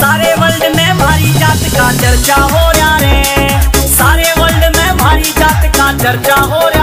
सारे वर्ल्ड में भारी जात का चर्चा हो रहा रे सारे वर्ल्ड में भारी जात का चर्चा हो रहा